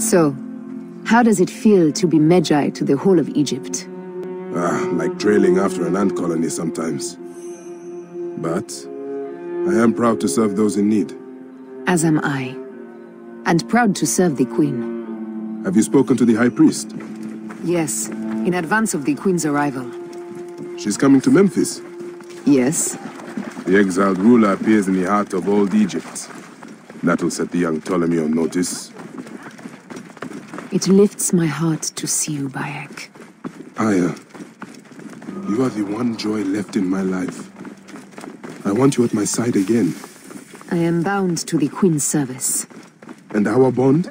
So, how does it feel to be Medjay to the whole of Egypt? Ah, like trailing after an ant colony sometimes. But I am proud to serve those in need. As am I. And proud to serve the Queen. Have you spoken to the High Priest? Yes, in advance of the Queen's arrival. She's coming to Memphis. Yes? The exiled ruler appears in the heart of old Egypt. That'll set the young Ptolemy on notice. It lifts my heart to see you, Bayek. Aya, you are the one joy left in my life. I want you at my side again. I am bound to the Queen's service. And our bond?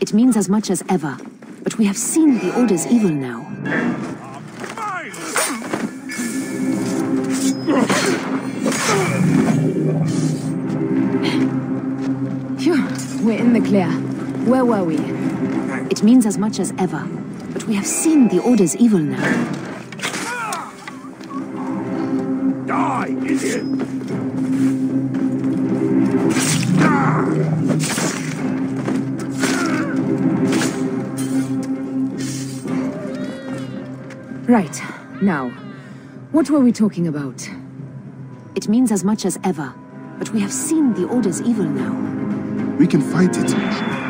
It means as much as ever. But we have seen the Order's evil now. Phew, we're in the clear. Where were we? It means as much as ever. But we have seen the Order's evil now. Die, idiot! Right, now, what were we talking about? It means as much as ever. But we have seen the Order's evil now. We can fight it.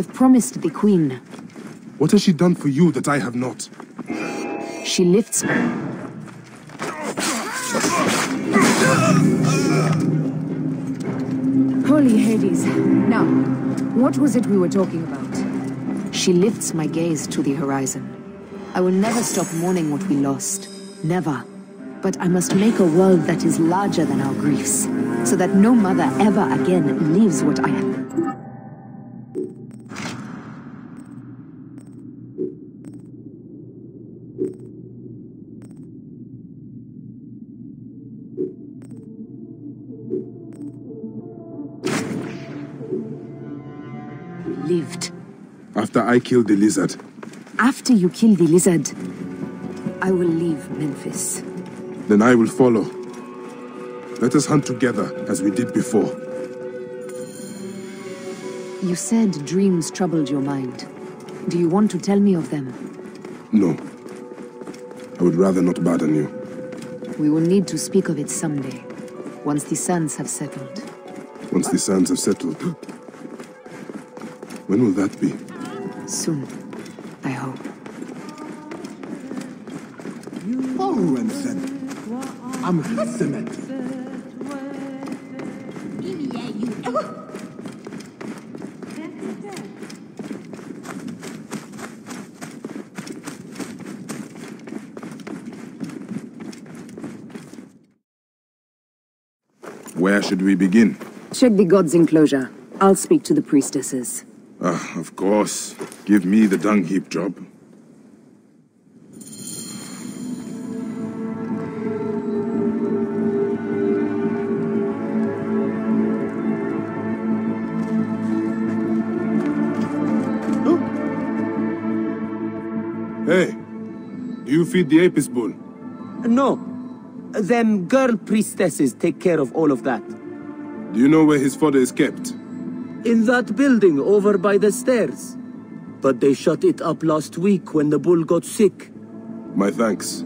I've promised the Queen. What has she done for you that I have not? She lifts me. Holy Hades. Now, what was it we were talking about? She lifts my gaze to the horizon. I will never stop mourning what we lost. Never. But I must make a world that is larger than our griefs, so that no mother ever again leaves what I am. After I kill the lizard, After you kill the lizard, I will leave Memphis. then I will follow. Let us hunt together as we did before. You said dreams troubled your mind. Do you want to tell me of them? No. I would rather not burden you. We will need to speak of it someday, once the sands have settled. Once the sands have settled. When will that be? Soon, I hope. Orrensen! I'm Hassemet! Where should we begin? Check the god's enclosure. I'll speak to the priestesses. Ah, of course. Give me the dung heap job. Hey, do you feed the Apis bull? No. Them girl priestesses take care of all of that. Do you know where his fodder is kept? In that building over by the stairs. But they shut it up last week when the bull got sick. My thanks.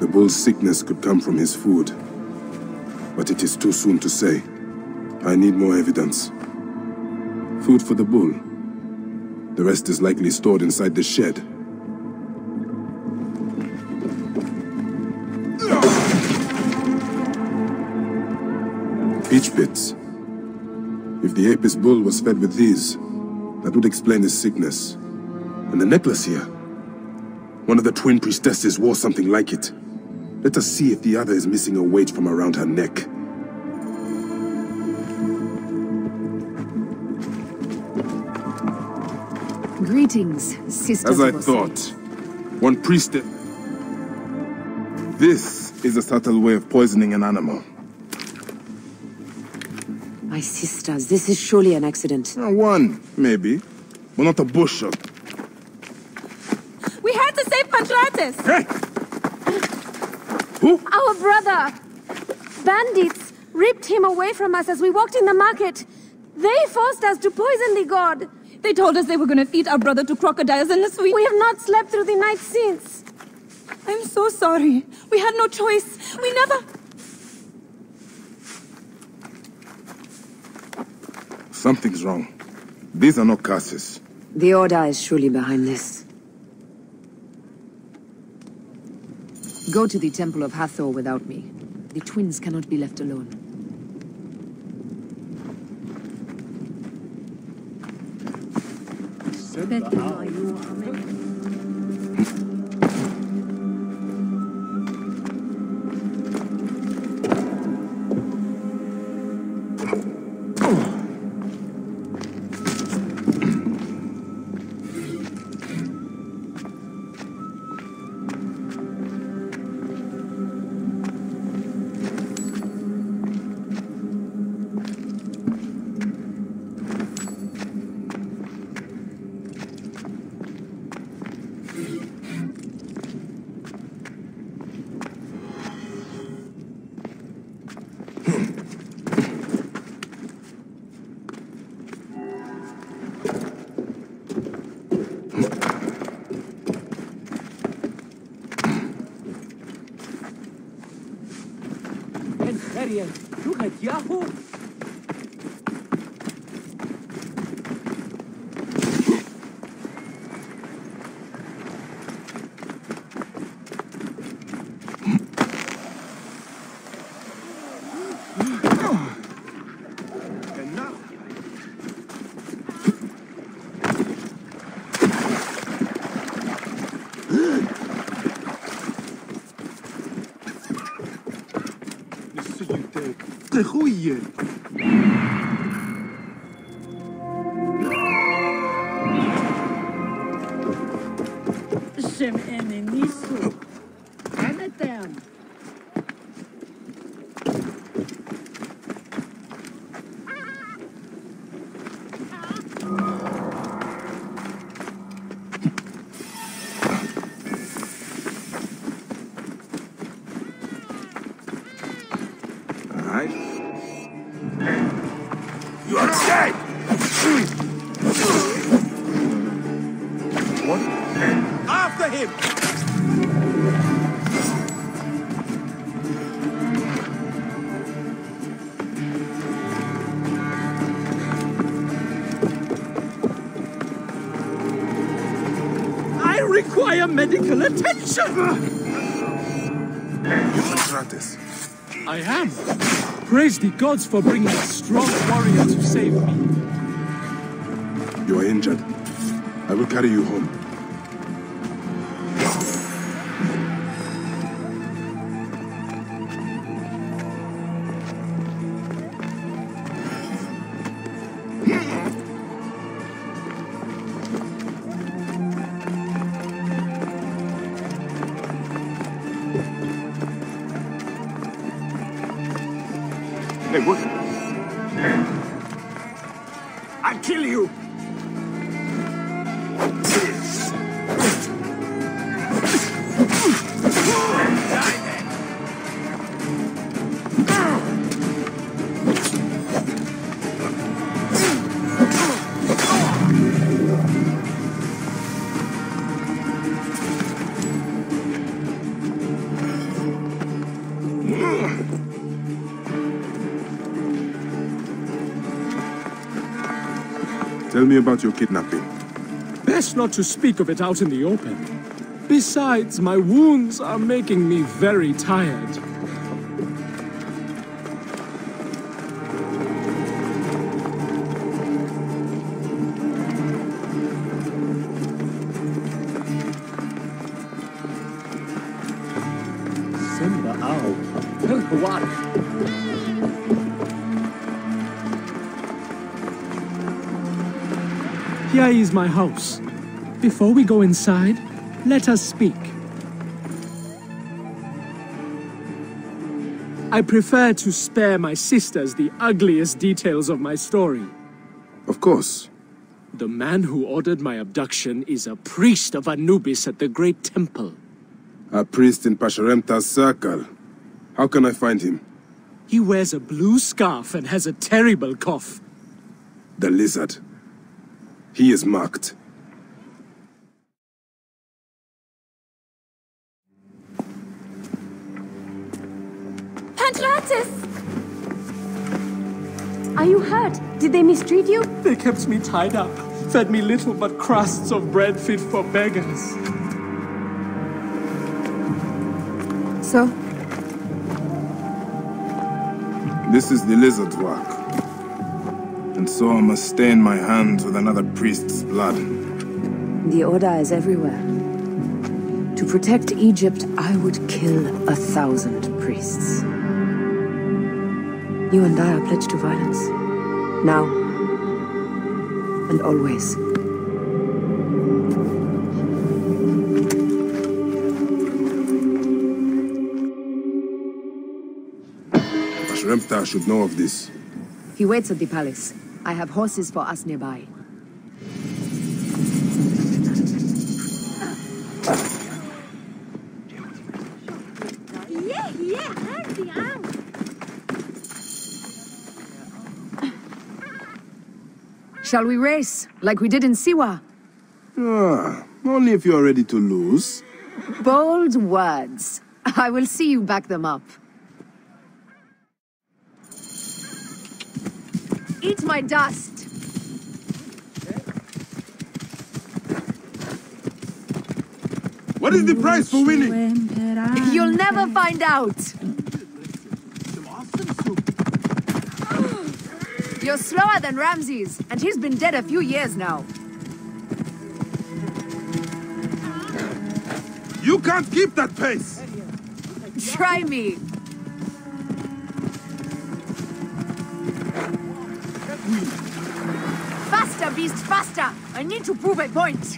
The bull's sickness could come from his food. But it is too soon to say. I need more evidence. Food for the bull. The rest is likely stored inside the shed. Peach pits. If the Apis bull was fed with these, that would explain his sickness. And the necklace here. One of the twin priestesses wore something like it. Let us see if the other is missing a weight from around her neck. Greetings, sister. As I thought, one priestess... This is a subtle way of poisoning an animal. My sisters, this is surely an accident. Uh, One, maybe, but not a bushel. We had to save Pantrates! Hey! Who? Our brother! Bandits ripped him away from us as we walked in the market. They forced us to poison the god. They told us they were going to feed our brother to crocodiles unless we... We have not slept through the night since. I'm so sorry. We had no choice. We never... Something's wrong. These are not curses. The Order is surely behind this. Go to the Temple of Hathor without me. The twins cannot be left alone. De goeie. Require medical attention! You're Atlantis. I am. Praise the gods for bringing a strong warrior to save me. You are injured. I will carry you home. Tell me about your kidnapping. Best not to speak of it out in the open. Besides, my wounds are making me very tired. Here is my house. Before we go inside, let us speak. I prefer to spare my sisters the ugliest details of my story. Of course. the man who ordered my abduction is a priest of Anubis at the Great Temple. A priest in Pasherenptah's circle. How can I find him? He wears a blue scarf and has a terrible cough. The lizard. He is marked. Pantratis! Are you hurt? Did they mistreat you? They kept me tied up, fed me little but crusts of bread fit for beggars. So, This is the lizard's work. And so I must stain my hands with another priest's blood. the Order is everywhere. To protect Egypt, I would kill a thousand priests. You and I are pledged to violence. Now. And always. Pasherenptah should know of this. He waits at the palace. I have horses for us nearby. Yeah, yeah, hurt the. Shall we race, like we did in Siwa? Ah, only if you are ready to lose. Bold words. I will see you back them up. Eat my dust. What is the price for winning? You'll never find out. You're slower than Ramses, and he's been dead a few years now. You can't keep that pace! Try me. Faster, beast, faster! I need to prove a point.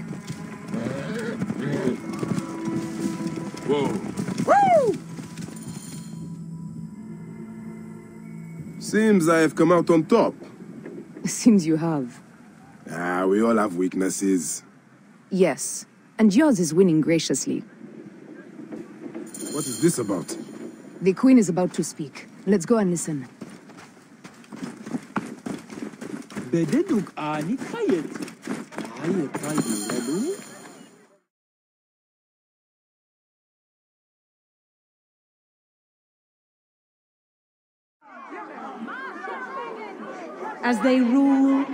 Whoa. Woo! Seems I have come out on top. Seems you have. Ah, we all have weaknesses. Yes, and yours is winning graciously. What is this about? The queen is about to speak. Let's go and listen. Bededuk ani kayet. Lalu. As they rule,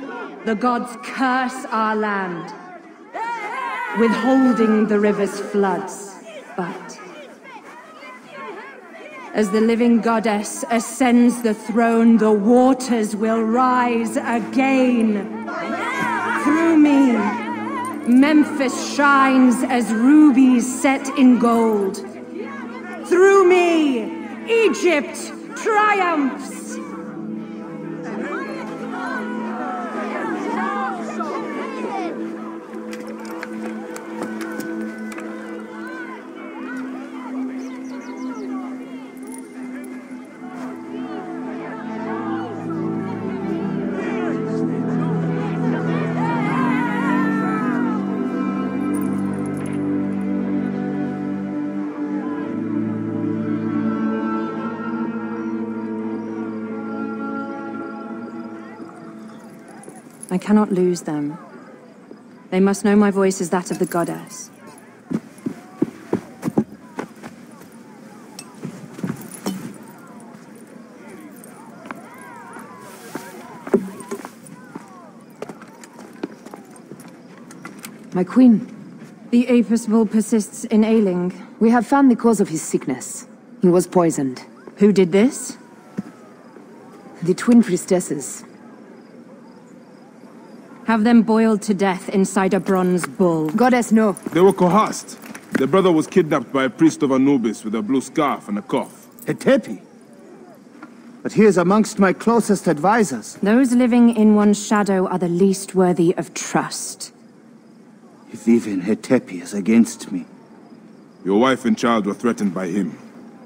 the gods curse our land, withholding the river's floods. But as the living goddess ascends the throne, the waters will rise again. Through me, Memphis shines as rubies set in gold. Through me, Egypt triumphs. Cannot lose them. They must know my voice is that of the goddess. My queen, The Apis bull persists in ailing. we have found the cause of his sickness. He was poisoned. Who did this? The twin priestesses. Have them boiled to death inside a bronze bull. Goddess, no. They were coerced. Their brother was kidnapped by a priest of Anubis with a blue scarf and a cough. Hetepi. But he is amongst my closest advisors. Those living in one's shadow are the least worthy of trust. If even Hetepi is against me. Your wife and child were threatened by him,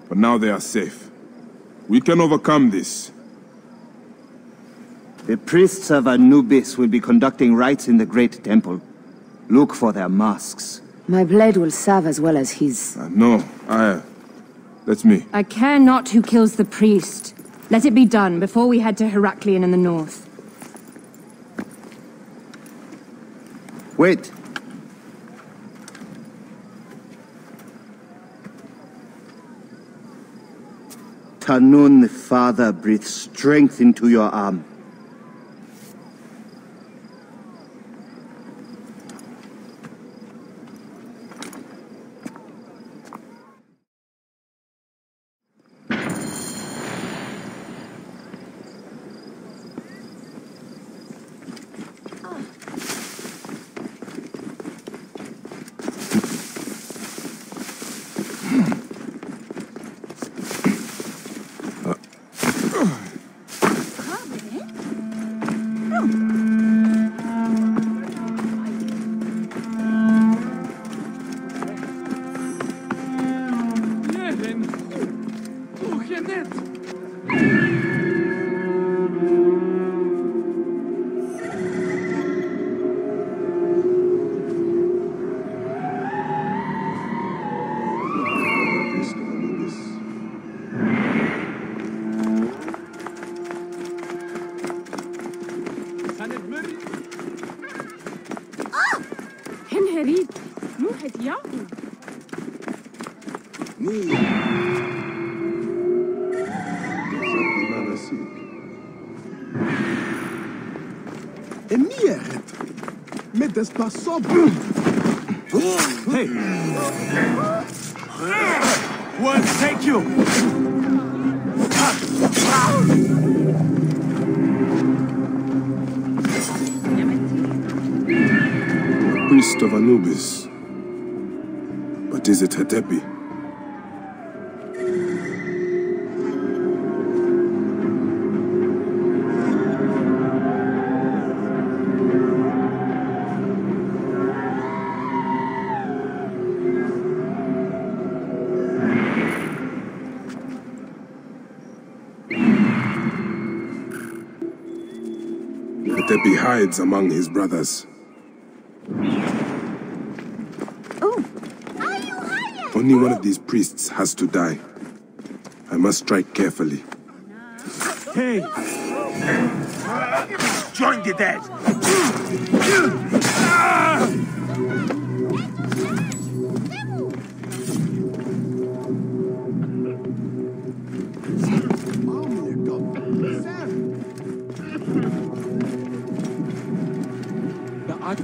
but now they are safe. We can overcome this. The priests of Anubis will be conducting rites in the Great Temple. Look for their masks. My blade will serve as well as his. Uh, no, Aya. That's me. I care not who kills the priest. Let it be done before we head to Heraklion in the north. Wait. Tanun the Father breathes strength into your arm. One, take you! Priest of Anubis. But is it Hetepi? Hides among his brothers. Oh. Only one of these priests has to die. I must strike carefully. Hey! Join the dead. Ah.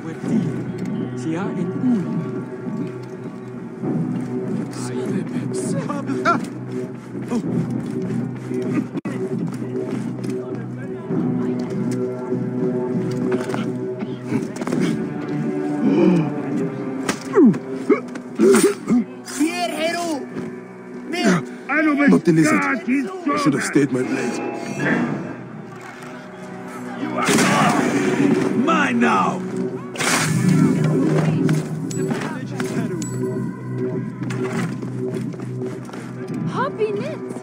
De adverti. Sia in un. Not the lizard. I should have stayed my blade. Hobby net.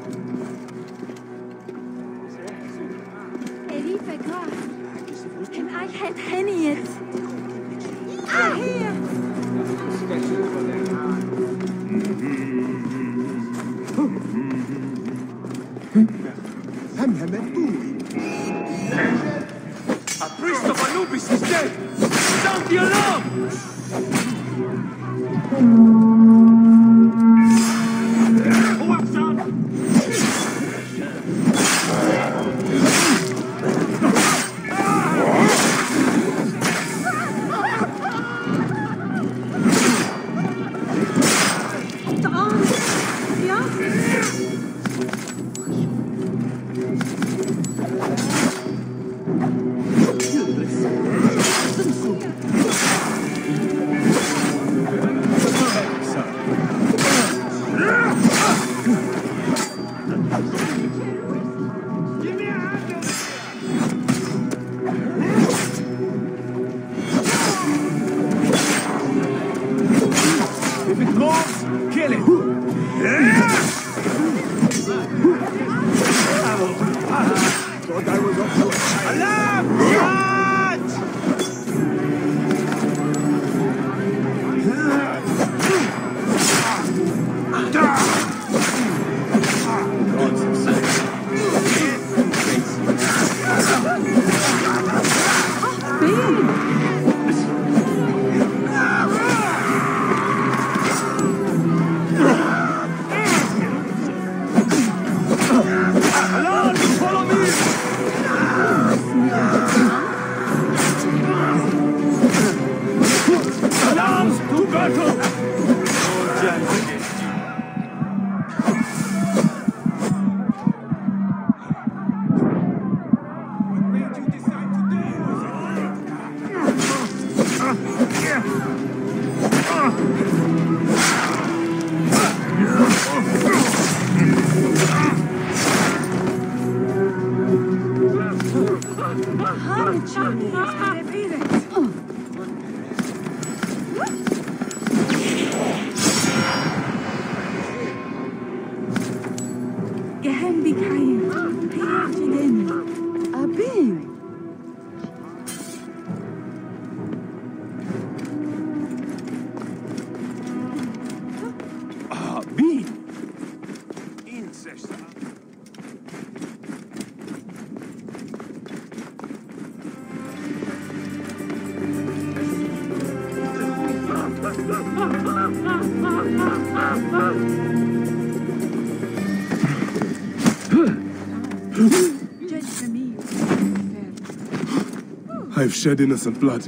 Shed innocent blood.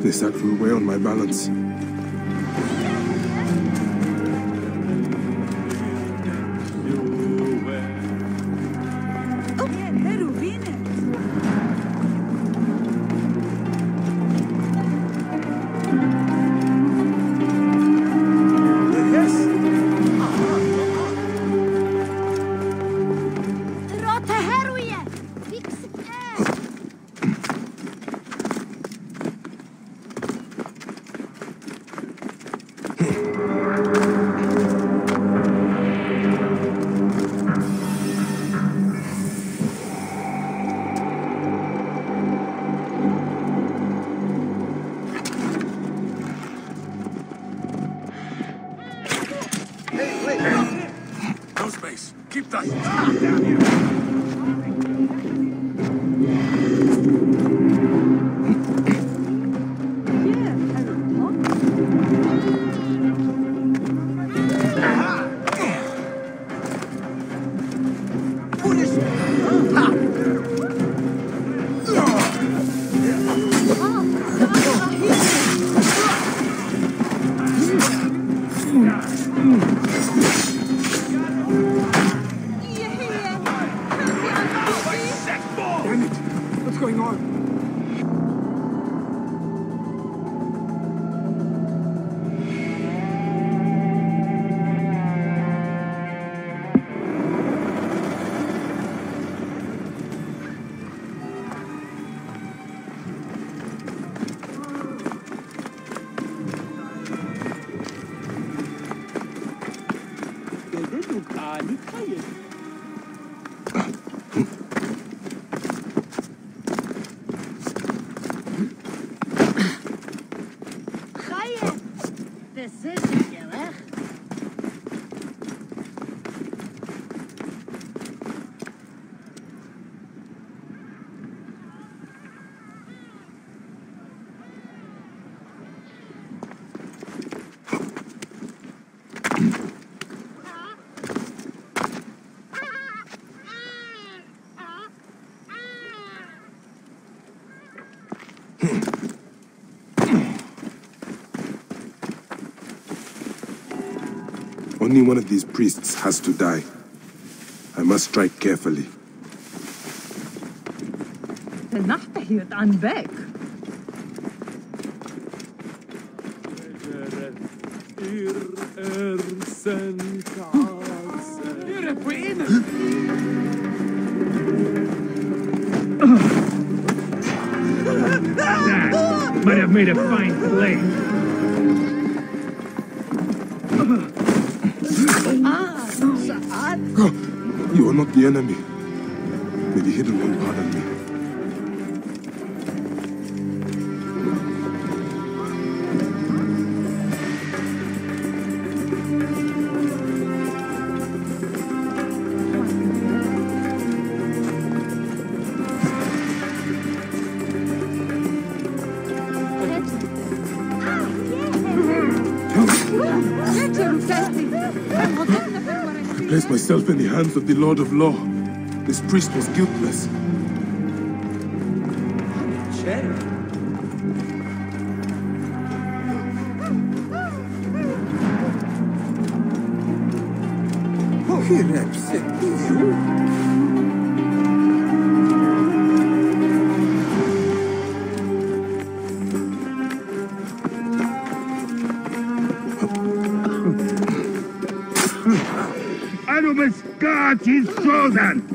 This act will weigh on my balance. Only one of these priests has to die. I must strike carefully. De nacht hield aan weg. Might have made a fine play. You are not the enemy. May the Hidden One pardon me. in the hands of the Lord of Law. This priest was guiltless. Sheriff? He represents it. Guard his chosen!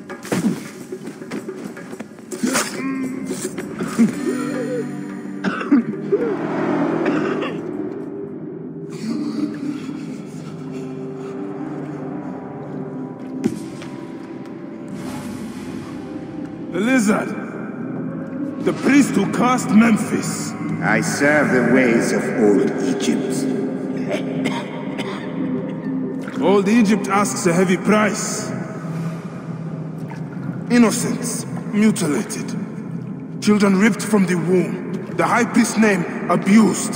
The lizard! The priest who cursed Memphis! I serve the ways of old Egypt. Old Egypt asks a heavy price. Innocents, mutilated. Children ripped from the womb. The high priest's name abused.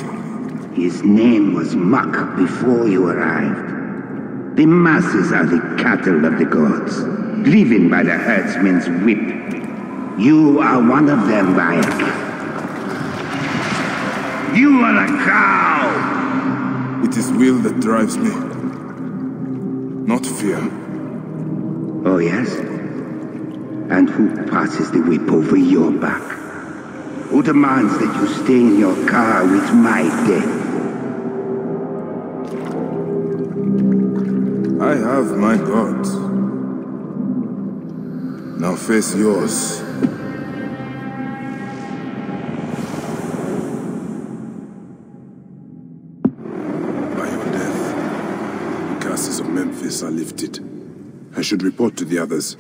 His name was Muck before you arrived. The masses are the cattle of the gods, driven by the herdsman's whip. You are one of them, Bayek. You are a cow! It is will that drives me. Not fear. Oh, yes? And who passes the whip over your back? Who demands that you stay in your car with my death? I have my gods. Now face yours. By your death, the curses of Memphis are lifted. I should report to the others.